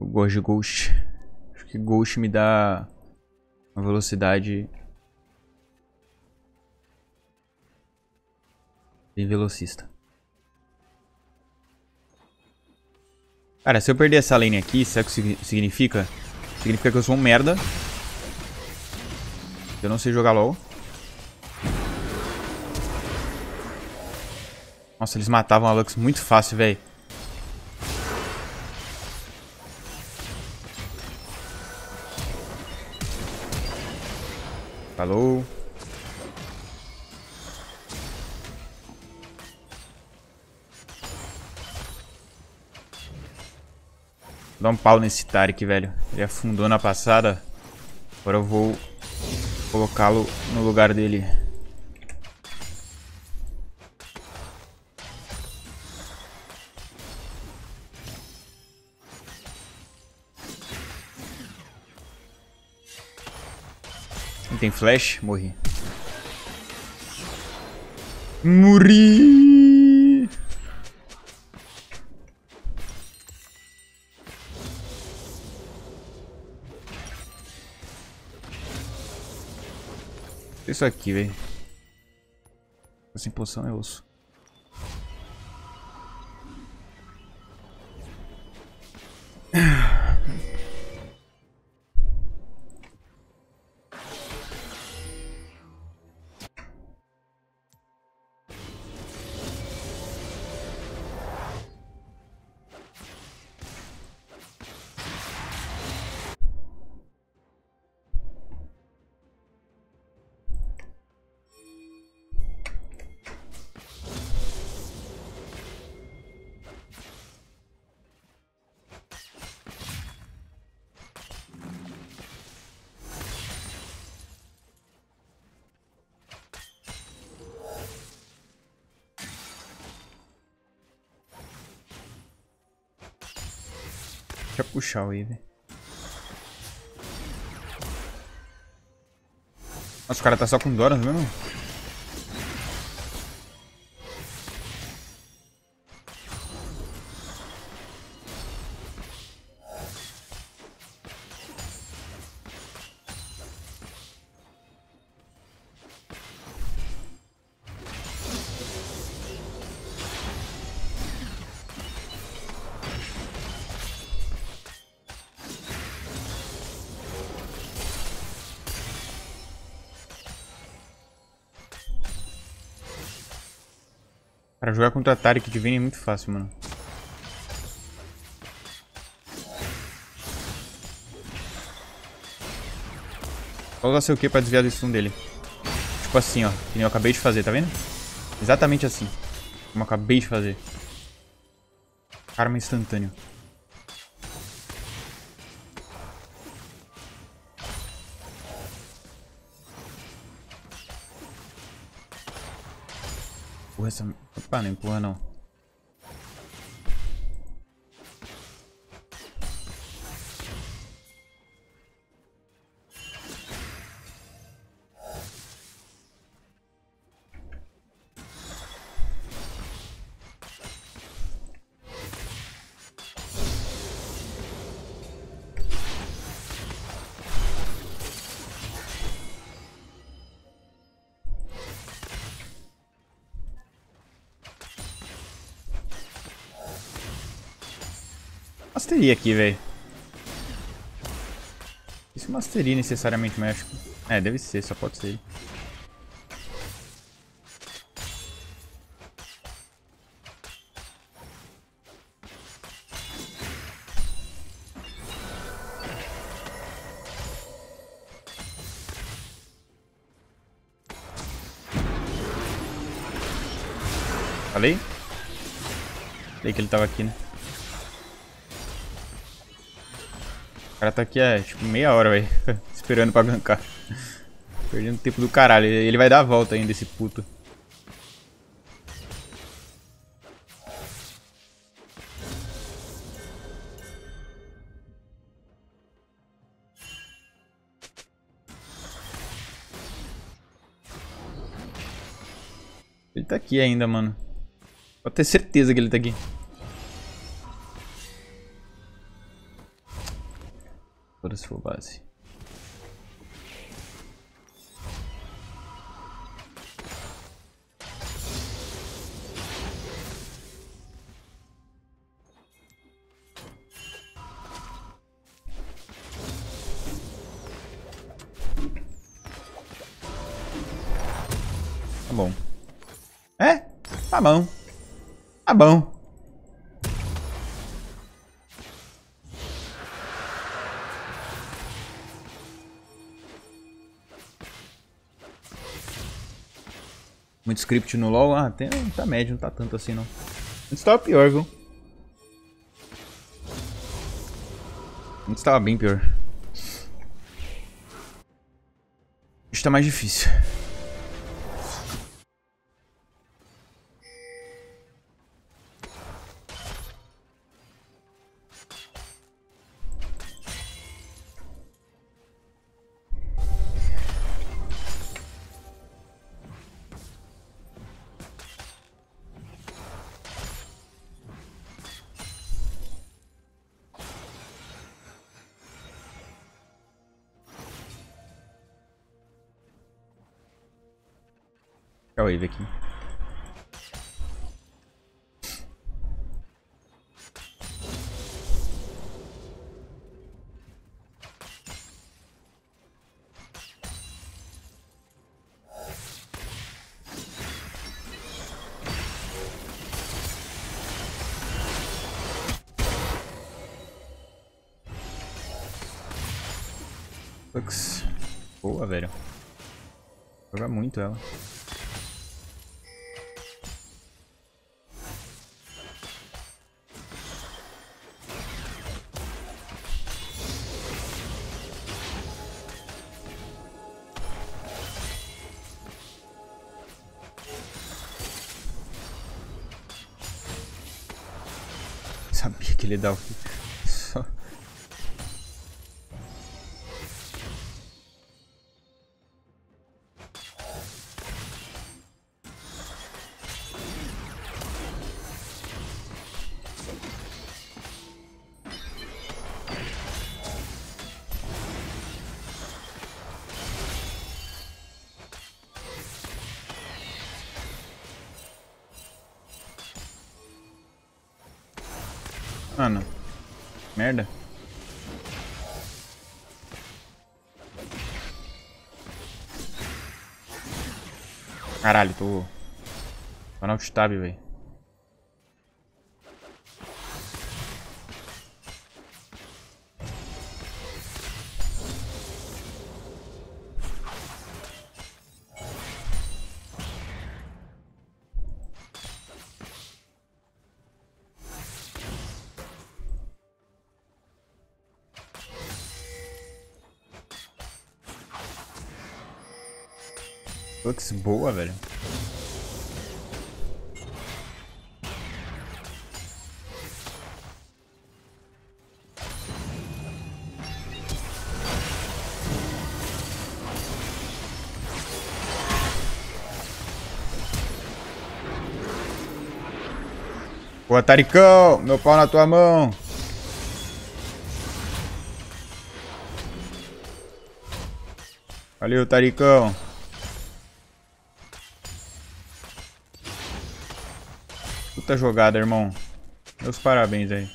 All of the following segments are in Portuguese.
Eu gosto de Ghost. Acho que Ghost me dá uma velocidade bem velocista. Cara, se eu perder essa lane aqui, sabe o que significa? Significa que eu sou um merda. Eu não sei jogar LoL. Nossa, eles matavam a Lux muito fácil, velho. Falou. Dar um pau nesse Tarek, velho. Ele afundou na passada. Agora eu vou colocá-lo no lugar dele. Tem flash? Morri. Morri! Isso aqui, velho. Sem poção é osso. Eu puxar o Wave. Nossa, o cara tá só com Doran mesmo? Cara, jogar contra Tarek Divine é muito fácil, mano. Só usar seu Q pra desviar do stun dele. Tipo assim, ó. Que nem eu acabei de fazer, tá vendo? Exatamente assim. Como eu acabei de fazer. Karma instantâneo. Empurra essa... Opa, não empurra não. Mastery aqui, velho. Isso mastery necessariamente México. É, deve ser, só pode ser. Falei? Falei que ele tava aqui, né? Cara tá aqui há, tipo, meia hora, velho. Esperando pra gankar. Perdendo tempo do caralho. Ele vai dar a volta ainda, esse puto. Ele tá aqui ainda, mano. Pode ter certeza que ele tá aqui. Foda-se for base. Tá bom. É? Tá bom. Tá bom. Muito script no LoL. Ah, tem, tá médio, não tá tanto assim não. Antes tava pior, viu? Antes tava bem pior. Hoje tá mais difícil. A wave aqui. Boa, velho. Joga muito ela. Sabia que ele dá Mano. Merda. Caralho, tô... Tô na alt tab, velho. Putz, boa, velho. Boa, Taricão! Meu pau na tua mão! Valeu, Taricão! Puta jogada, irmão. Meus parabéns aí.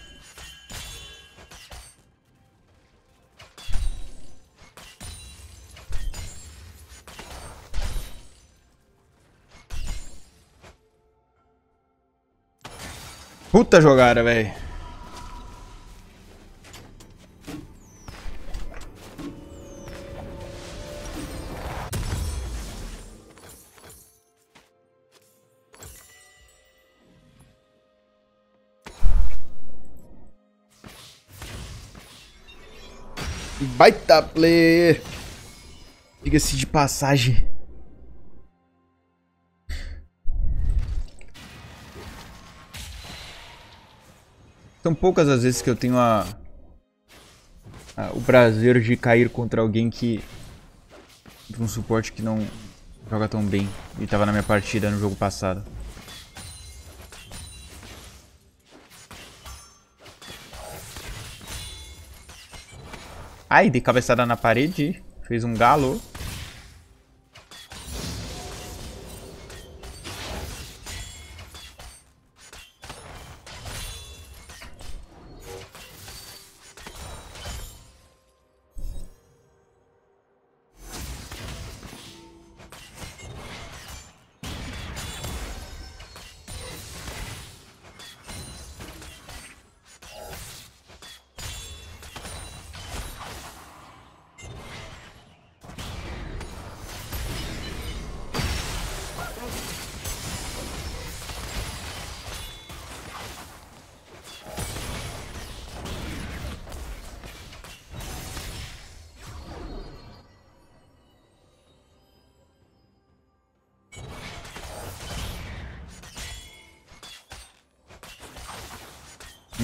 Puta jogada, velho. Baita player. Diga-se de passagem. São poucas as vezes que eu tenho a, a, o prazer de cair contra alguém que um suporte que não joga tão bem e estava na minha partida no jogo passado. Ai, dei cabeçada na parede. Fez um galo.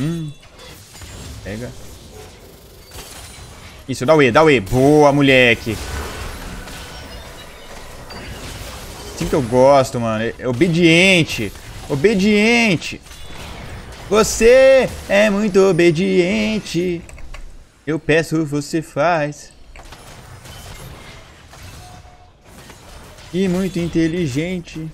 Hum. Pega. Isso, dá o E, dá o E. Boa, moleque. Assim que eu gosto, mano. É obediente. Obediente. Você é muito obediente. Eu peço, você faz. E muito inteligente.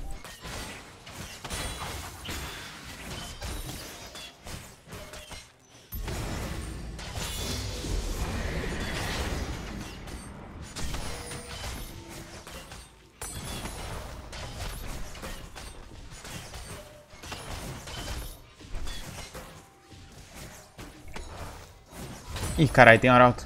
Ih, caralho, tem arauto.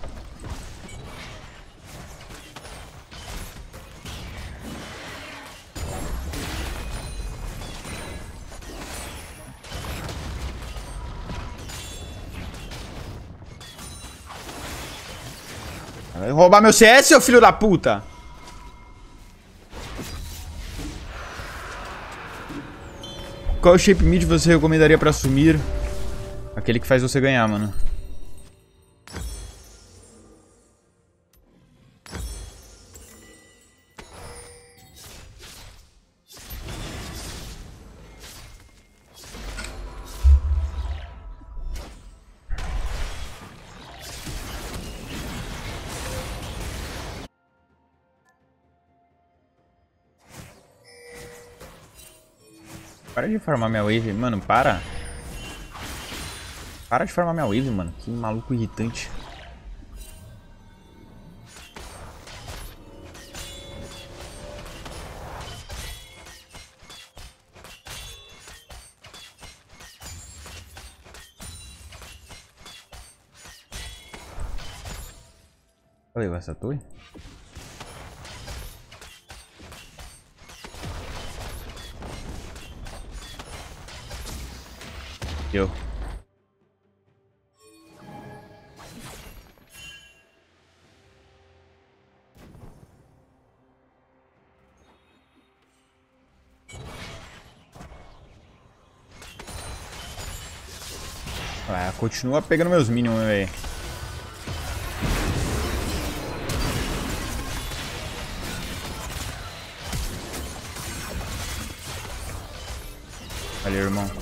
Vai roubar meu CS, seu filho da puta! Qual shape mid você recomendaria pra assumir? Aquele que faz você ganhar, mano. Para de farmar minha wave, mano, para. Para de farmar minha wave, mano. Que maluco irritante. Olha essa torre. Eu. Ah, continua pegando meus minions, velho. Valeu, irmão.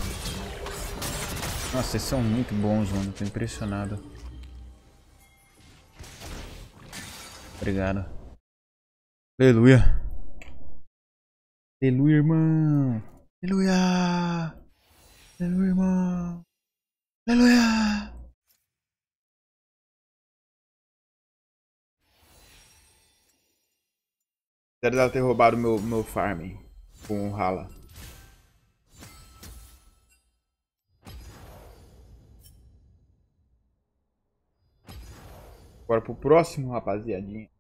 Esses são muito bons, mano. Tô impressionado. Obrigado. Aleluia. Aleluia, irmão. Aleluia. Aleluia, irmão. Aleluia. Deve ela ter roubado meu, meu farm com o Rala. Bora pro próximo, rapaziadinha.